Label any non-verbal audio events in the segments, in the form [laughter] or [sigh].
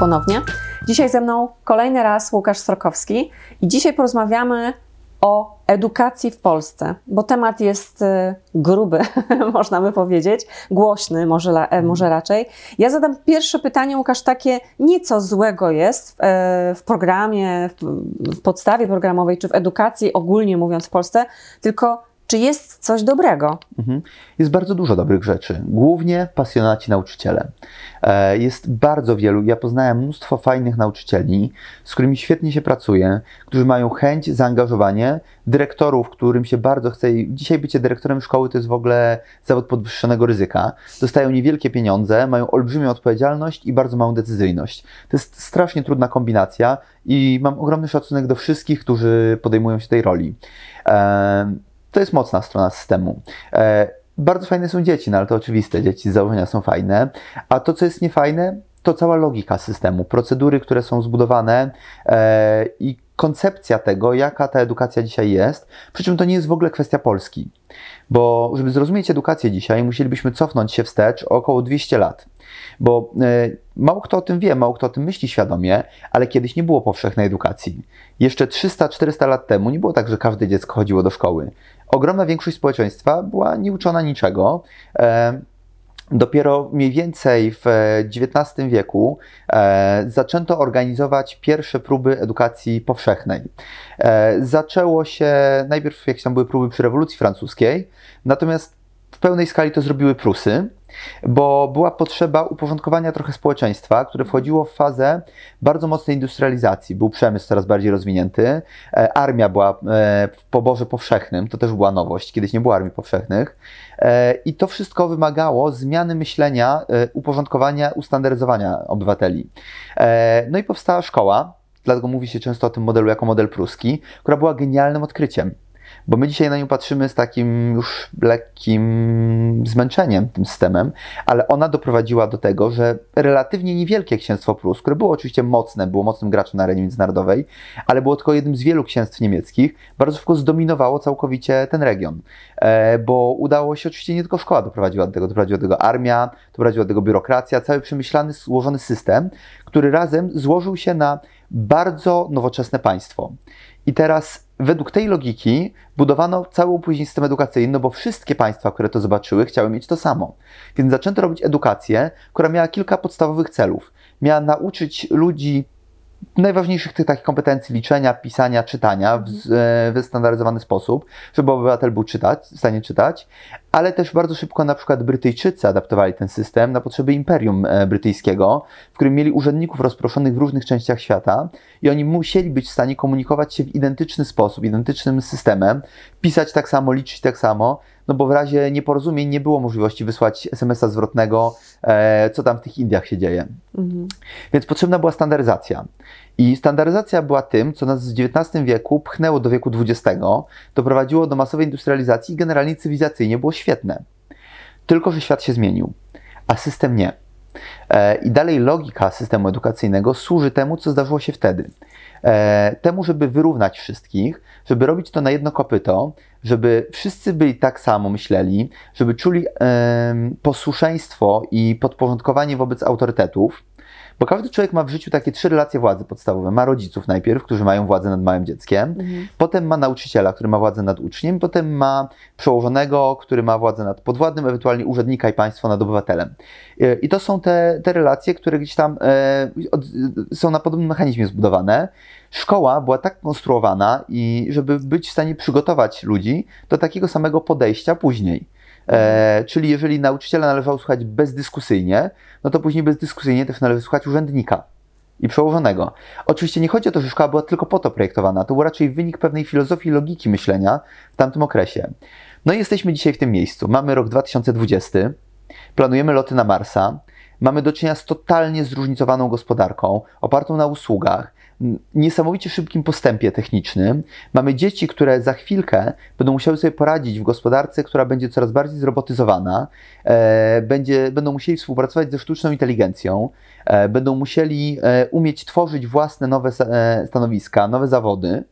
Ponownie. Dzisiaj ze mną kolejny raz Łukasz Strokowski i dzisiaj porozmawiamy o edukacji w Polsce, bo temat jest y, gruby, [laughs] można by powiedzieć, głośny może, e, może raczej. Ja zadam pierwsze pytanie, Łukasz, takie nie co złego jest w, e, w programie, w podstawie programowej czy w edukacji ogólnie mówiąc w Polsce, tylko czy jest coś dobrego? Mhm. Jest bardzo dużo dobrych rzeczy, głównie pasjonaci nauczyciele. E, jest bardzo wielu, ja poznałem mnóstwo fajnych nauczycieli, z którymi świetnie się pracuje, którzy mają chęć, zaangażowanie, dyrektorów, którym się bardzo chce. Dzisiaj bycie dyrektorem szkoły to jest w ogóle zawód podwyższonego ryzyka. Dostają niewielkie pieniądze, mają olbrzymią odpowiedzialność i bardzo małą decyzyjność. To jest strasznie trudna kombinacja i mam ogromny szacunek do wszystkich, którzy podejmują się tej roli. To jest mocna strona systemu. E, bardzo fajne są dzieci, no ale to oczywiste, dzieci z założenia są fajne. A to, co jest niefajne, to cała logika systemu, procedury, które są zbudowane e, i koncepcja tego, jaka ta edukacja dzisiaj jest. Przy czym to nie jest w ogóle kwestia Polski. Bo żeby zrozumieć edukację dzisiaj, musielibyśmy cofnąć się wstecz o około 200 lat. Bo e, mało kto o tym wie, mało kto o tym myśli świadomie, ale kiedyś nie było powszechnej edukacji. Jeszcze 300-400 lat temu nie było tak, że każde dziecko chodziło do szkoły. Ogromna większość społeczeństwa była nieuczona niczego. E, dopiero mniej więcej w XIX wieku e, zaczęto organizować pierwsze próby edukacji powszechnej. E, zaczęło się, najpierw jakieś tam były próby przy rewolucji francuskiej, natomiast pełnej skali to zrobiły Prusy bo była potrzeba uporządkowania trochę społeczeństwa, które wchodziło w fazę bardzo mocnej industrializacji. Był przemysł coraz bardziej rozwinięty, e, armia była e, w poborze powszechnym, to też była nowość, kiedyś nie było armii powszechnych. E, I to wszystko wymagało zmiany myślenia, uporządkowania, ustandaryzowania obywateli. No i powstała szkoła, dlatego mówi się często o tym modelu jako model pruski, która była genialnym odkryciem bo my dzisiaj na nią patrzymy z takim już lekkim zmęczeniem tym systemem, ale ona doprowadziła do tego, że relatywnie niewielkie księstwo Prus, które było oczywiście mocne, było mocnym graczem na arenie międzynarodowej, ale było tylko jednym z wielu księstw niemieckich, bardzo szybko zdominowało całkowicie ten region, e, bo udało się, oczywiście nie tylko szkoła doprowadziła do tego, doprowadziła do tego armia, doprowadziła do tego biurokracja, cały przemyślany, złożony system, który razem złożył się na bardzo nowoczesne państwo. I teraz według tej logiki budowano cały później system edukacyjny, no bo wszystkie państwa, które to zobaczyły, chciały mieć to samo. Więc zaczęto robić edukację, która miała kilka podstawowych celów. Miała nauczyć ludzi najważniejszych tych takich kompetencji liczenia, pisania, czytania w, w wystandaryzowany sposób, żeby obywatel był czytać, w stanie czytać, ale też bardzo szybko na przykład Brytyjczycy adaptowali ten system na potrzeby Imperium e, Brytyjskiego, w którym mieli urzędników rozproszonych w różnych częściach świata i oni musieli być w stanie komunikować się w identyczny sposób, identycznym systemem, pisać tak samo, liczyć tak samo, no bo w razie nieporozumień nie było możliwości wysłać SMS-a zwrotnego, e, co tam w tych Indiach się dzieje. Mhm. Więc potrzebna była standaryzacja. I standaryzacja była tym, co nas w XIX wieku pchnęło do wieku XX, doprowadziło do masowej industrializacji i generalnie cywilizacyjnie było świetne. Tylko, że świat się zmienił, a system nie. E, I dalej logika systemu edukacyjnego służy temu, co zdarzyło się wtedy. E, temu, żeby wyrównać wszystkich, żeby robić to na jedno kopyto, żeby wszyscy byli tak samo myśleli, żeby czuli posłuszeństwo i podporządkowanie wobec autorytetów, bo każdy człowiek ma w życiu takie trzy relacje władzy podstawowe. Ma rodziców najpierw, którzy mają władzę nad małym dzieckiem, mhm. potem ma nauczyciela, który ma władzę nad uczniem, potem ma przełożonego, który ma władzę nad podwładnym, ewentualnie urzędnika i państwo nad obywatelem. E, I to są te, te relacje, które gdzieś tam e, od, są na podobnym mechanizmie zbudowane. Szkoła była tak konstruowana, i żeby być w stanie przygotować ludzi do takiego samego podejścia później. E, czyli jeżeli nauczyciela należało słuchać bezdyskusyjnie, no to później bezdyskusyjnie też należy słuchać urzędnika i przełożonego. Oczywiście nie chodzi o to, że szkoła była tylko po to projektowana, to był raczej wynik pewnej filozofii logiki myślenia w tamtym okresie. No i jesteśmy dzisiaj w tym miejscu. Mamy rok 2020, planujemy loty na Marsa, mamy do czynienia z totalnie zróżnicowaną gospodarką, opartą na usługach, niesamowicie szybkim postępie technicznym. Mamy dzieci, które za chwilkę będą musiały sobie poradzić w gospodarce, która będzie coraz bardziej zrobotyzowana, e, będzie, będą musieli współpracować ze sztuczną inteligencją, e, będą musieli e, umieć tworzyć własne nowe e, stanowiska, nowe zawody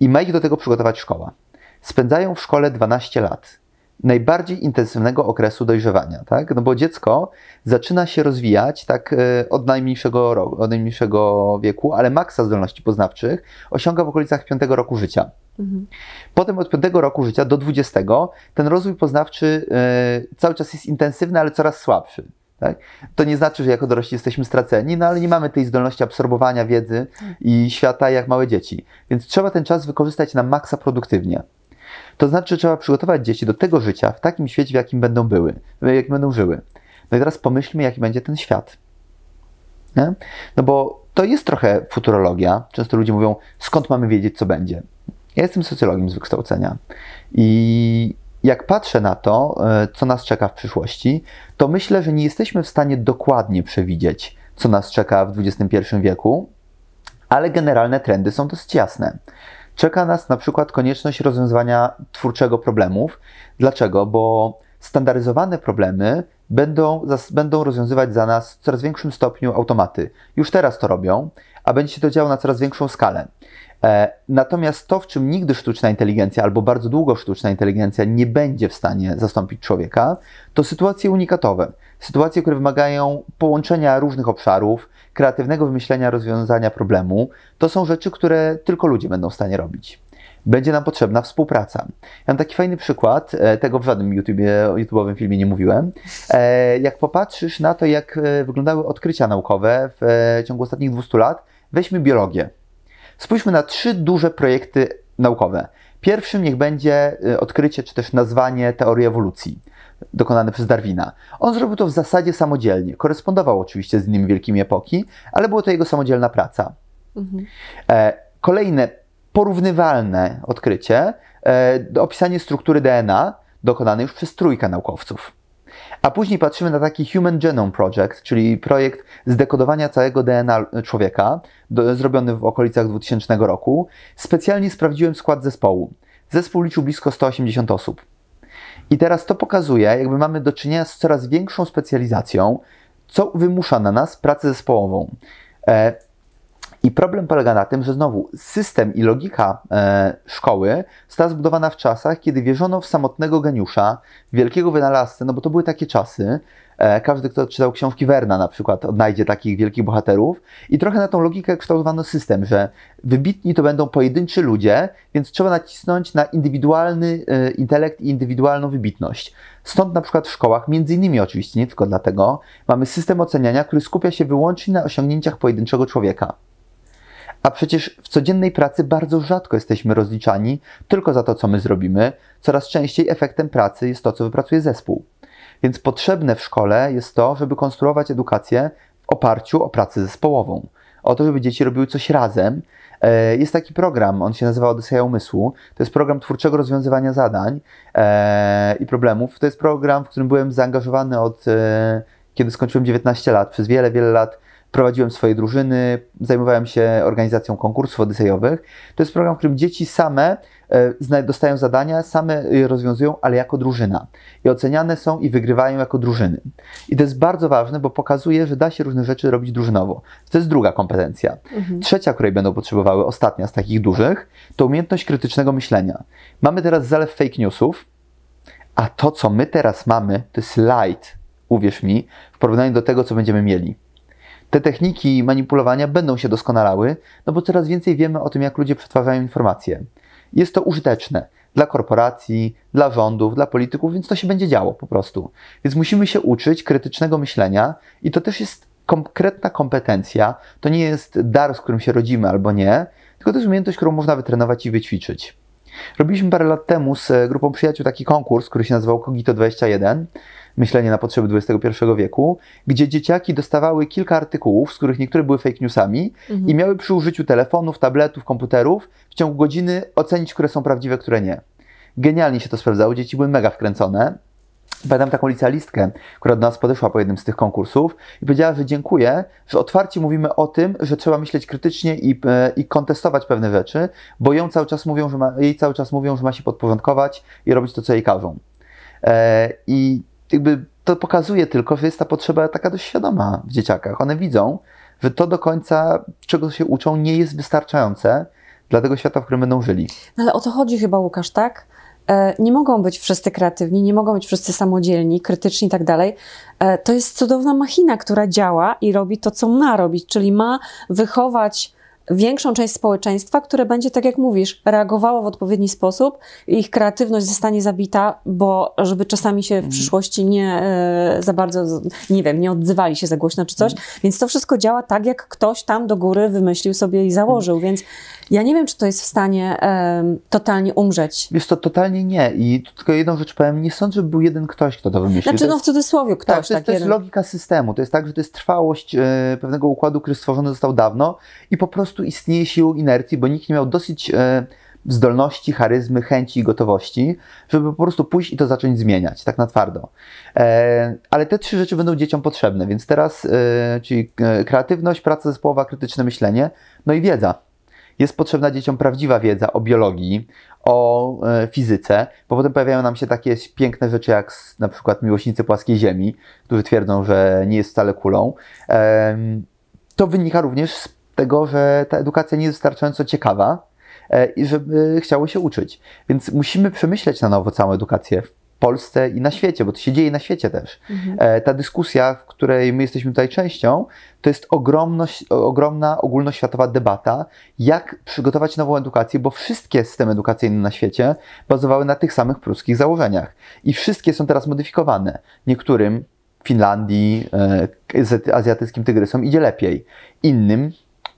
i ma ich do tego przygotować szkoła. Spędzają w szkole 12 lat najbardziej intensywnego okresu dojrzewania, tak? No bo dziecko zaczyna się rozwijać tak e, od najmniejszego, roku, od najmniejszego wieku, ale maksa zdolności poznawczych osiąga w okolicach 5 roku życia. Mhm. Potem od 5 roku życia do 20 ten rozwój poznawczy e, cały czas jest intensywny, ale coraz słabszy. Tak? To nie znaczy, że jako dorośli jesteśmy straceni, no ale nie mamy tej zdolności absorbowania wiedzy i świata jak małe dzieci. Więc trzeba ten czas wykorzystać na maksa produktywnie. To znaczy, że trzeba przygotować dzieci do tego życia w takim świecie, w jakim będą były, w jakim będą żyły. No i teraz pomyślmy, jaki będzie ten świat. Nie? No bo to jest trochę futurologia. Często ludzie mówią, skąd mamy wiedzieć, co będzie. Ja jestem socjologiem z wykształcenia i jak patrzę na to, e, co nas czeka w przyszłości, to myślę, że nie jesteśmy w stanie dokładnie przewidzieć, co nas czeka w XXI wieku, ale generalne trendy są dosyć jasne. Czeka nas na przykład konieczność rozwiązywania twórczego problemów. Dlaczego? Bo standaryzowane problemy będą, będą rozwiązywać za nas w coraz większym stopniu automaty. Już teraz to robią, a będzie się to działo na coraz większą skalę. E, natomiast to, w czym nigdy sztuczna inteligencja albo bardzo długo sztuczna inteligencja nie będzie w stanie zastąpić człowieka, to sytuacje unikatowe. Sytuacje, które wymagają połączenia różnych obszarów, kreatywnego wymyślenia rozwiązania problemu. To są rzeczy, które tylko ludzie będą w stanie robić. Będzie nam potrzebna współpraca. Ja mam taki fajny przykład, e, tego w żadnym YouTube, YouTube'owym filmie nie mówiłem. E, jak popatrzysz na to, jak wyglądały odkrycia naukowe w ciągu ostatnich 200 lat, weźmy biologię. Spójrzmy na trzy duże projekty naukowe. Pierwszym niech będzie y, odkrycie czy też nazwanie teorii ewolucji dokonane przez Darwina. On zrobił to w zasadzie samodzielnie. Korespondował oczywiście z innymi wielkimi epoki, ale była to jego samodzielna praca. Mhm. E, kolejne porównywalne odkrycie, e, opisanie struktury DNA dokonane już przez trójkę naukowców. A później patrzymy na taki Human Genome Project, czyli projekt zdekodowania całego DNA człowieka, do, zrobiony w okolicach 2000 roku. Specjalnie sprawdziłem skład zespołu. Zespół liczył blisko 180 osób. I teraz to pokazuje, jakby mamy do czynienia z coraz większą specjalizacją, co wymusza na nas pracę zespołową. E, i problem polega na tym, że znowu system i logika e, szkoły została zbudowana w czasach, kiedy wierzono w samotnego geniusza, wielkiego wynalazcę, no bo to były takie czasy. E, każdy, kto czytał książki Werna na przykład, odnajdzie takich wielkich bohaterów. I trochę na tą logikę kształtowano system, że wybitni to będą pojedynczy ludzie, więc trzeba nacisnąć na indywidualny e, intelekt i indywidualną wybitność. Stąd na przykład w szkołach, między innymi oczywiście, nie tylko dlatego, mamy system oceniania, który skupia się wyłącznie na osiągnięciach pojedynczego człowieka. A przecież w codziennej pracy bardzo rzadko jesteśmy rozliczani tylko za to, co my zrobimy. Coraz częściej efektem pracy jest to, co wypracuje zespół. Więc potrzebne w szkole jest to, żeby konstruować edukację w oparciu o pracę zespołową. O to, żeby dzieci robiły coś razem. E, jest taki program, on się nazywa Odyseja Umysłu. To jest program twórczego rozwiązywania zadań e, i problemów. To jest program, w którym byłem zaangażowany od e, kiedy skończyłem 19 lat. Przez wiele, wiele lat prowadziłem swoje drużyny, zajmowałem się organizacją konkursów odysejowych. To jest program, w którym dzieci same e, dostają zadania, same je rozwiązują, ale jako drużyna. I oceniane są i wygrywają jako drużyny. I to jest bardzo ważne, bo pokazuje, że da się różne rzeczy robić drużynowo. To jest druga kompetencja. Mhm. Trzecia, której będą potrzebowały, ostatnia z takich dużych, to umiejętność krytycznego myślenia. Mamy teraz zalew fake newsów, a to, co my teraz mamy, to jest light, uwierz mi, w porównaniu do tego, co będziemy mieli te techniki manipulowania będą się doskonalały, no bo coraz więcej wiemy o tym, jak ludzie przetwarzają informacje. Jest to użyteczne dla korporacji, dla rządów, dla polityków, więc to się będzie działo po prostu. Więc musimy się uczyć krytycznego myślenia i to też jest konkretna kompetencja. To nie jest dar, z którym się rodzimy albo nie, tylko to jest umiejętność, którą można wytrenować i wyćwiczyć. Robiliśmy parę lat temu z grupą przyjaciół taki konkurs, który się nazywał Cogito 21 myślenie na potrzeby XXI wieku, gdzie dzieciaki dostawały kilka artykułów, z których niektóre były fake newsami mhm. i miały przy użyciu telefonów, tabletów, komputerów w ciągu godziny ocenić, które są prawdziwe, które nie. Genialnie się to sprawdzało, dzieci były mega wkręcone. Pamiętam taką licealistkę, która do nas podeszła po jednym z tych konkursów i powiedziała, że dziękuję, że otwarcie mówimy o tym, że trzeba myśleć krytycznie i, e, i kontestować pewne rzeczy, bo ją cały czas mówią, że ma, jej cały czas mówią, że ma się podporządkować i robić to, co jej każą. E, I jakby to pokazuje tylko, że jest ta potrzeba taka dość świadoma w dzieciakach. One widzą, że to do końca, czego się uczą, nie jest wystarczające dla tego świata, w którym będą żyli. No ale o to chodzi chyba, Łukasz, tak? E, nie mogą być wszyscy kreatywni, nie mogą być wszyscy samodzielni, krytyczni i tak dalej. E, to jest cudowna machina, która działa i robi to, co ma robić, czyli ma wychować większą część społeczeństwa, które będzie, tak jak mówisz, reagowało w odpowiedni sposób, ich kreatywność zostanie zabita, bo żeby czasami się w Mhm. przyszłości nie e, za bardzo, nie wiem, nie odzywali się za głośno czy coś, Mhm. więc to wszystko działa tak, jak ktoś tam do góry wymyślił sobie i założył, więc ja nie wiem, czy to jest w stanie em, totalnie umrzeć. Wiesz to totalnie nie. I tylko jedną rzecz powiem, nie sądzę, żeby był jeden ktoś, kto to wymyślił. Znaczy, To no jest- w cudzysłowie ktoś, tak, to jest, tak, to jest jeden. logika systemu. To jest tak, że to jest trwałość e, pewnego układu, który stworzony został dawno i po prostu istnieje siłą inercji, bo nikt nie miał dosyć e, zdolności, charyzmy, chęci i gotowości, żeby po prostu pójść i to zacząć zmieniać, tak na twardo. E, ale te trzy rzeczy będą dzieciom potrzebne, więc teraz, e, czyli e, kreatywność, praca zespołowa, krytyczne myślenie, no i wiedza. Jest potrzebna dzieciom prawdziwa wiedza o biologii, o e, fizyce, bo potem pojawiają nam się takie piękne rzeczy jak na przykład miłośnicy płaskiej Ziemi, którzy twierdzą, że nie jest wcale kulą. To wynika również z tego, że ta edukacja nie jest wystarczająco ciekawa e, i żeby chciało się uczyć. Więc musimy przemyśleć na nowo całą edukację w Polsce i na świecie, bo to się dzieje na świecie też. Mhm. E, Ta dyskusja, w której my jesteśmy tutaj częścią, to jest ogromność, ogromna ogólnoświatowa debata, jak przygotować nową edukację, bo wszystkie systemy edukacyjne na świecie bazowały na tych samych pruskich założeniach. I wszystkie są teraz modyfikowane. Niektórym, Finlandii, e, azjaty- azjatyckim tygrysom idzie lepiej. Innym,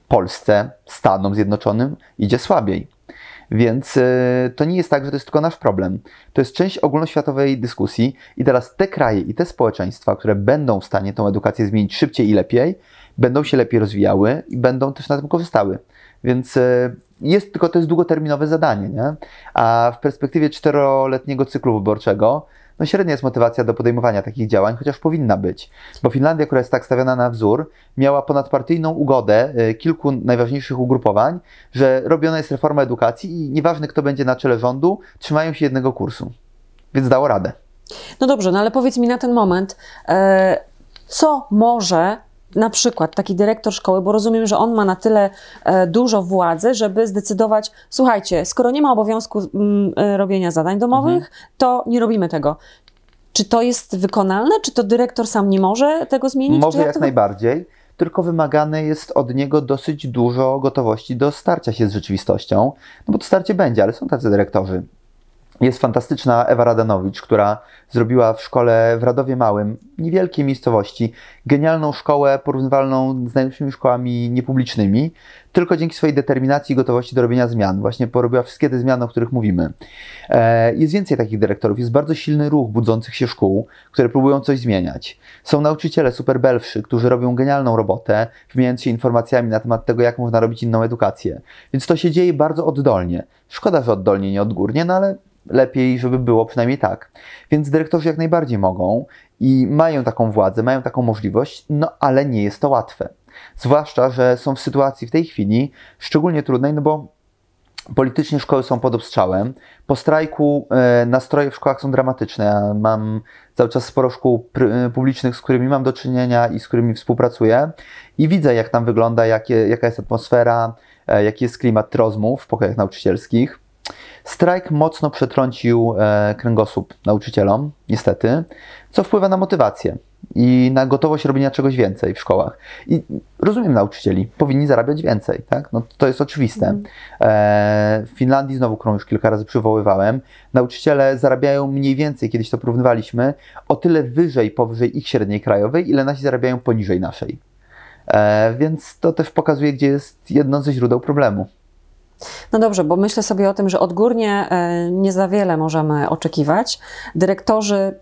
Polsce, Stanom Zjednoczonym idzie słabiej. Więc e, to nie jest tak, że to jest tylko nasz problem. To jest część ogólnoświatowej dyskusji i teraz te kraje i te społeczeństwa, które będą w stanie tą edukację zmienić szybciej i lepiej, będą się lepiej rozwijały i będą też na tym korzystały. Więc e, jest tylko to jest długoterminowe zadanie, nie? A w perspektywie czteroletniego cyklu wyborczego no średnia jest motywacja do podejmowania takich działań, chociaż powinna być. Bo Finlandia, która jest tak stawiana na wzór, miała ponadpartyjną ugodę e, kilku najważniejszych ugrupowań, że robiona jest reforma edukacji i nieważne kto będzie na czele rządu, trzymają się jednego kursu. Więc dało radę. No dobrze, no ale powiedz mi na ten moment, e, co może na przykład taki dyrektor szkoły, bo rozumiem, że on ma na tyle e, dużo władzy, żeby zdecydować, słuchajcie, skoro nie ma obowiązku mm, e, robienia zadań domowych, Mhm. to nie robimy tego. Czy to jest wykonalne? Czy to dyrektor sam nie może tego zmienić? Może jak to... najbardziej, tylko wymagane jest od niego dosyć dużo gotowości do starcia się z rzeczywistością, no bo to starcie będzie, ale są tacy dyrektorzy. Jest fantastyczna Ewa Radanowicz, która zrobiła w szkole w Radowie Małym, niewielkiej miejscowości, genialną szkołę porównywalną z najlepszymi szkołami niepublicznymi, tylko dzięki swojej determinacji i gotowości do robienia zmian. Właśnie porobiła wszystkie te zmiany, o których mówimy. E, Jest więcej takich dyrektorów, jest bardzo silny ruch budzących się szkół, które próbują coś zmieniać. Są nauczyciele super belwszy, którzy robią genialną robotę, wymieniając się informacjami na temat tego, jak można robić inną edukację. Więc to się dzieje bardzo oddolnie. Szkoda, że oddolnie, nie odgórnie, no ale lepiej, żeby było przynajmniej tak. Więc dyrektorzy jak najbardziej mogą i mają taką władzę, mają taką możliwość, no ale nie jest to łatwe. Zwłaszcza, że są w sytuacji w tej chwili szczególnie trudnej, no bo politycznie szkoły są pod obstrzałem. Po strajku e, nastroje w szkołach są dramatyczne. Ja mam cały czas sporo szkół e, publicznych, z którymi mam do czynienia i z którymi współpracuję i widzę, jak tam wygląda, jaka jest atmosfera, e, jaki jest klimat rozmów w pokojach nauczycielskich. Strajk mocno przetrącił e, kręgosłup nauczycielom, niestety, co wpływa na motywację i na gotowość robienia czegoś więcej w szkołach. I rozumiem nauczycieli, powinni zarabiać więcej, tak? No, to jest oczywiste. Mhm. E, w Finlandii, znowu, którą już kilka razy przywoływałem, nauczyciele zarabiają mniej więcej, kiedyś to porównywaliśmy, o tyle wyżej, powyżej ich średniej krajowej, ile nasi zarabiają poniżej naszej. E, więc to też pokazuje, gdzie jest jedno ze źródeł problemu. No dobrze, bo myślę sobie o tym, że odgórnie e, nie za wiele możemy oczekiwać. Dyrektorzy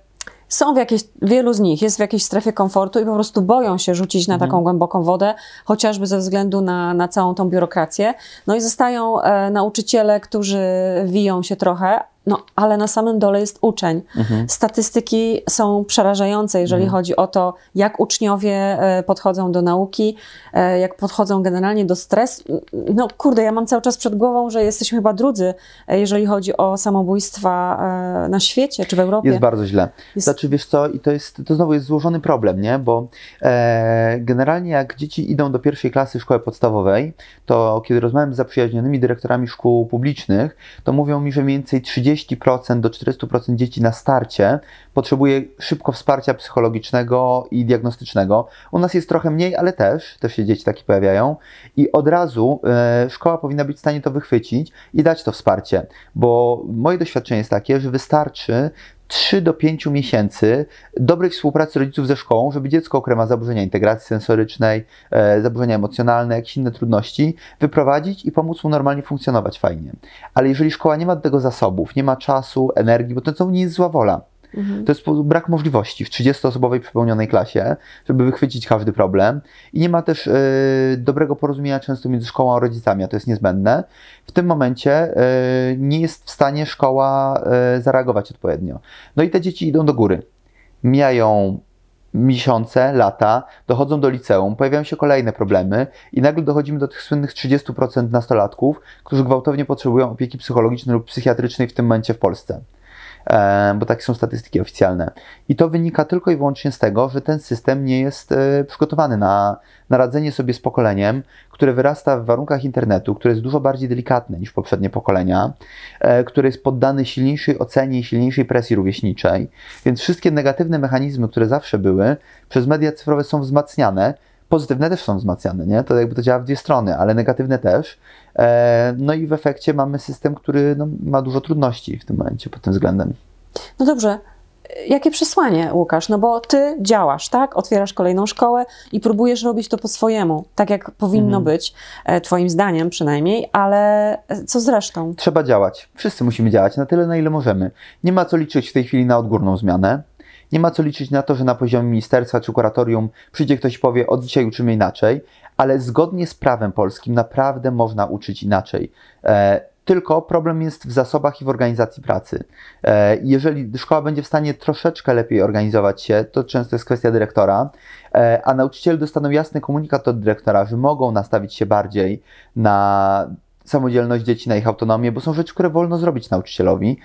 są w jakiejś, wielu z nich jest w jakiejś strefie komfortu i po prostu boją się rzucić na Mhm. taką głęboką wodę, chociażby ze względu na, na całą tą biurokrację. No i zostają e, nauczyciele, którzy wiją się trochę, no ale na samym dole jest uczeń. Mhm. Statystyki są przerażające, jeżeli chodzi o to, jak uczniowie e, podchodzą do nauki, e, jak podchodzą generalnie do stresu. No kurde, ja mam cały czas przed głową, że jesteśmy chyba drudzy, e, jeżeli chodzi o samobójstwa na świecie czy w Europie. Jest bardzo źle. Jest- Znaczy, wiesz co, i to jest, to znowu jest złożony problem, nie? Bo e, generalnie jak dzieci idą do pierwszej klasy szkoły podstawowej, to kiedy rozmawiam z zaprzyjaźnionymi dyrektorami szkół publicznych, to mówią mi, że mniej więcej 30% do 40% dzieci na starcie potrzebuje szybko wsparcia psychologicznego i diagnostycznego. U nas jest trochę mniej, ale też, też się dzieci takie pojawiają i od razu e, szkoła powinna być w stanie to wychwycić i dać to wsparcie, bo moje doświadczenie jest takie, że wystarczy 3 do 5 miesięcy dobrej współpracy rodziców ze szkołą, żeby dziecko, które ma zaburzenia integracji sensorycznej, e, zaburzenia emocjonalne, jakieś inne trudności, wyprowadzić i pomóc mu normalnie funkcjonować fajnie. Ale jeżeli szkoła nie ma do tego zasobów, nie ma czasu, energii, bo to nie jest zła wola, Mhm. To jest brak możliwości w 30-osobowej przepełnionej klasie, żeby wychwycić każdy problem. I nie ma też y, dobrego porozumienia często między szkołą a rodzicami, a to jest niezbędne. W tym momencie y, nie jest w stanie szkoła y, zareagować odpowiednio. No i te dzieci idą do góry. Mijają miesiące, lata, dochodzą do liceum, pojawiają się kolejne problemy i nagle dochodzimy do tych słynnych 30% nastolatków, którzy gwałtownie potrzebują opieki psychologicznej lub psychiatrycznej w tym momencie w Polsce. E, bo takie są statystyki oficjalne. I to wynika tylko i wyłącznie z tego, że ten system nie jest e, przygotowany na, na radzenie sobie z pokoleniem, które wyrasta w warunkach internetu, które jest dużo bardziej delikatne niż poprzednie pokolenia, e, które jest poddane silniejszej ocenie i silniejszej presji rówieśniczej. Więc wszystkie negatywne mechanizmy, które zawsze były, przez media cyfrowe są wzmacniane, pozytywne też są wzmacniane, nie? To jakby to działa w dwie strony, ale negatywne też. E, no i w efekcie mamy system, który no, ma dużo trudności w tym momencie pod tym względem. No dobrze. Jakie przesłanie, Łukasz? No bo ty działasz, tak? Otwierasz kolejną szkołę i próbujesz robić to po swojemu, tak jak powinno mhm. być, e, twoim zdaniem przynajmniej, ale co z resztą? Trzeba działać. Wszyscy musimy działać na tyle, na ile możemy. Nie ma co liczyć w tej chwili na odgórną zmianę. Nie ma co liczyć na to, że na poziomie ministerstwa czy kuratorium przyjdzie ktoś i powie, od dzisiaj uczymy inaczej, ale zgodnie z prawem polskim naprawdę można uczyć inaczej. E, tylko problem jest w zasobach i w organizacji pracy. E, jeżeli szkoła będzie w stanie troszeczkę lepiej organizować się, to często jest kwestia dyrektora, e, a nauczyciele dostaną jasny komunikat od dyrektora, że mogą nastawić się bardziej na samodzielność dzieci, na ich autonomię, bo są rzeczy, które wolno zrobić nauczycielowi.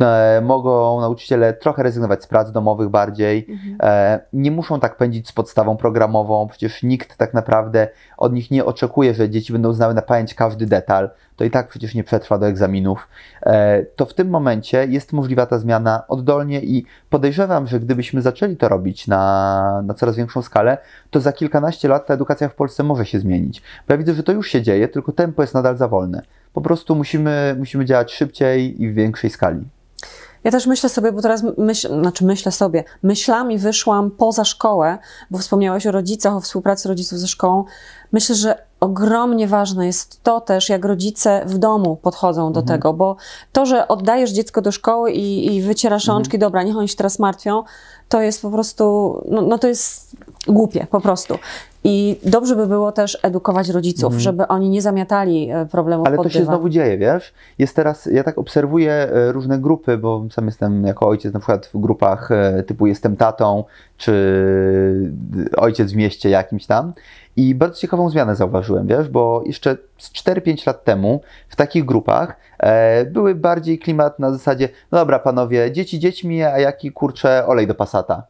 E, mogą nauczyciele trochę rezygnować z prac domowych bardziej, mhm. e, nie muszą tak pędzić z podstawą programową, przecież nikt tak naprawdę od nich nie oczekuje, że dzieci będą znały na pamięć każdy detal, to i tak przecież nie przetrwa do egzaminów. E, to w tym momencie jest możliwa ta zmiana oddolnie i podejrzewam, że gdybyśmy zaczęli to robić na, na coraz większą skalę, to za kilkanaście lat ta edukacja w Polsce może się zmienić. Bo ja widzę, że to już się dzieje, tylko tempo jest nadal za wolne. Po prostu musimy, musimy działać szybciej i w większej skali. Ja też myślę sobie, bo teraz myśl, znaczy myślę sobie, myślami wyszłam poza szkołę, bo wspomniałeś o rodzicach, o współpracy rodziców ze szkołą. Myślę, że ogromnie ważne jest to też, jak rodzice w domu podchodzą do mhm. tego, bo to, że oddajesz dziecko do szkoły i, i wycierasz mhm. rączki, dobra, niech oni się teraz martwią, to jest po prostu, no, no to jest głupie po prostu. I dobrze by było też edukować rodziców, mm. żeby oni nie zamiatali e, problemów Ale to się znowu dzieje, wiesz? Jest teraz, ja tak obserwuję e, różne grupy, bo sam jestem jako ojciec na przykład w grupach e, typu jestem tatą, czy ojciec w mieście jakimś tam. I bardzo ciekawą zmianę zauważyłem, wiesz, bo jeszcze z 4-5 lat temu w takich grupach e, były bardziej klimat na zasadzie, no dobra panowie, dzieci dziećmi, a jaki kurczę olej do pasata,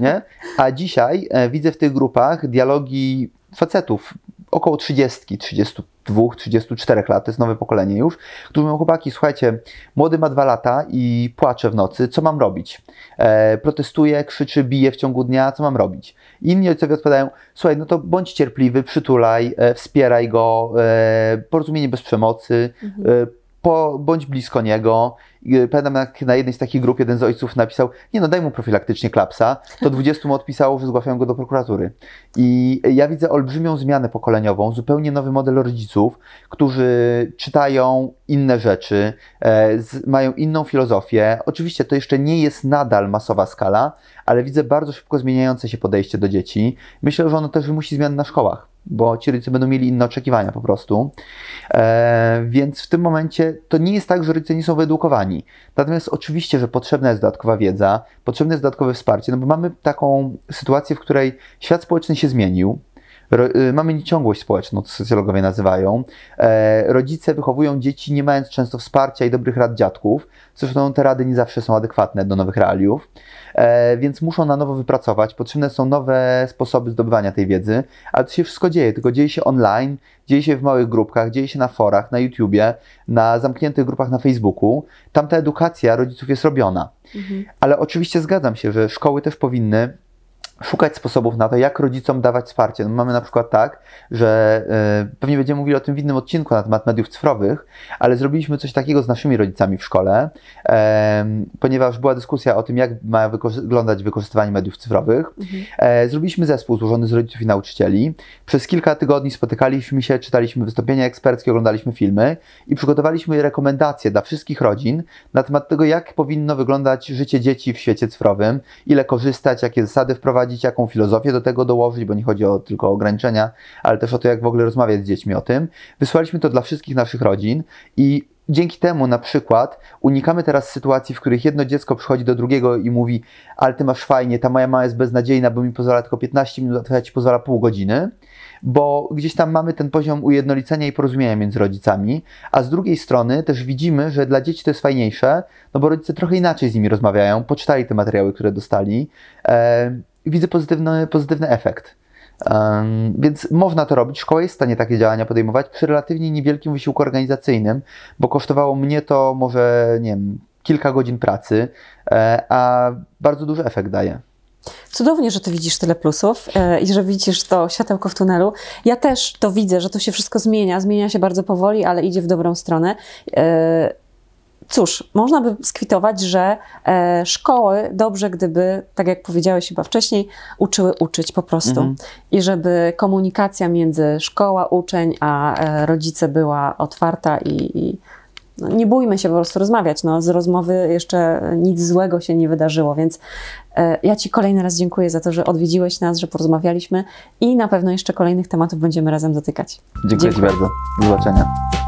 nie? [laughs] A dzisiaj e, widzę w tych grupach dialogi facetów, około 30, 32, 34 lat, to jest nowe pokolenie już, którzy mówią, chłopaki, słuchajcie, młody ma dwa lata i płacze w nocy, co mam robić? E, protestuje, krzyczy, bije w ciągu dnia, co mam robić? Inni ojcowie odpowiadają, słuchaj, no to bądź cierpliwy, przytulaj, e, wspieraj go, e, porozumienie bez przemocy, mhm. e, po, bądź blisko niego. Pamiętam, jak na jednej z takich grup jeden z ojców napisał, nie no, daj mu profilaktycznie klapsa, to 20 mu odpisało, że zgłaszają go do prokuratury. I ja widzę olbrzymią zmianę pokoleniową, zupełnie nowy model rodziców, którzy czytają inne rzeczy, e, mają inną filozofię. Oczywiście to jeszcze nie jest nadal masowa skala, ale widzę bardzo szybko zmieniające się podejście do dzieci. Myślę, że ono też wymusi zmian na szkołach bo ci rodzice będą mieli inne oczekiwania po prostu. E, więc w tym momencie to nie jest tak, że rodzice nie są wyedukowani. Natomiast oczywiście, że potrzebna jest dodatkowa wiedza, potrzebne jest dodatkowe wsparcie, no bo mamy taką sytuację, w której świat społeczny się zmienił. Ro, y, mamy nieciągłość społeczną, to socjologowie nazywają. E, rodzice wychowują dzieci nie mając często wsparcia i dobrych rad dziadków. Zresztą te rady nie zawsze są adekwatne do nowych realiów, e, więc muszą na nowo wypracować. Potrzebne są nowe sposoby zdobywania tej wiedzy, ale to się wszystko dzieje, tylko dzieje się online, dzieje się w małych grupkach, dzieje się na forach, na YouTubie, na zamkniętych grupach na Facebooku. Tam ta edukacja rodziców jest robiona. Mhm. Ale oczywiście zgadzam się, że szkoły też powinny szukać sposobów na to, jak rodzicom dawać wsparcie. No mamy na przykład tak, że y, pewnie będziemy mówili o tym w innym odcinku na temat mediów cyfrowych, ale zrobiliśmy coś takiego z naszymi rodzicami w szkole, y, ponieważ była dyskusja o tym, jak ma wyglądać wykorzystywanie mediów cyfrowych. Mhm. E, zrobiliśmy zespół złożony z rodziców i nauczycieli. Przez kilka tygodni spotykaliśmy się, czytaliśmy wystąpienia eksperckie, oglądaliśmy filmy i przygotowaliśmy rekomendacje dla wszystkich rodzin na temat tego, jak powinno wyglądać życie dzieci w świecie cyfrowym, ile korzystać, jakie zasady wprowadzić, jaką filozofię do tego dołożyć, bo nie chodzi o, tylko o ograniczenia, ale też o to, jak w ogóle rozmawiać z dziećmi o tym. Wysłaliśmy to dla wszystkich naszych rodzin i dzięki temu na przykład unikamy teraz sytuacji, w których jedno dziecko przychodzi do drugiego i mówi, ale ty masz fajnie, ta moja mama jest beznadziejna, bo mi pozwala tylko 15 minut, a ci pozwala pół godziny, bo gdzieś tam mamy ten poziom ujednolicenia i porozumienia między rodzicami, a z drugiej strony też widzimy, że dla dzieci to jest fajniejsze, no bo rodzice trochę inaczej z nimi rozmawiają, poczytali te materiały, które dostali, e, widzę pozytywny, pozytywny efekt. Um, więc można to robić. Szkoła jest w stanie takie działania podejmować przy relatywnie niewielkim wysiłku organizacyjnym, bo kosztowało mnie to może, nie wiem, kilka godzin pracy, e, a bardzo duży efekt daje. Cudownie, że ty widzisz tyle plusów e, i że widzisz to światełko w tunelu. Ja też to widzę, że to się wszystko zmienia. Zmienia się bardzo powoli, ale idzie w dobrą stronę. Cóż, można by skwitować, że e, szkoły dobrze, gdyby, tak jak powiedziałeś chyba wcześniej, uczyły uczyć po prostu. Mhm. I żeby komunikacja między szkoła, uczeń, a e, rodzice była otwarta i, i no, nie bójmy się po prostu rozmawiać. No, z rozmowy jeszcze nic złego się nie wydarzyło, więc e, ja Ci kolejny raz dziękuję za to, że odwiedziłeś nas, że porozmawialiśmy i na pewno jeszcze kolejnych tematów będziemy razem dotykać. Dziękuję Ci Dziękuję. bardzo. Do zobaczenia.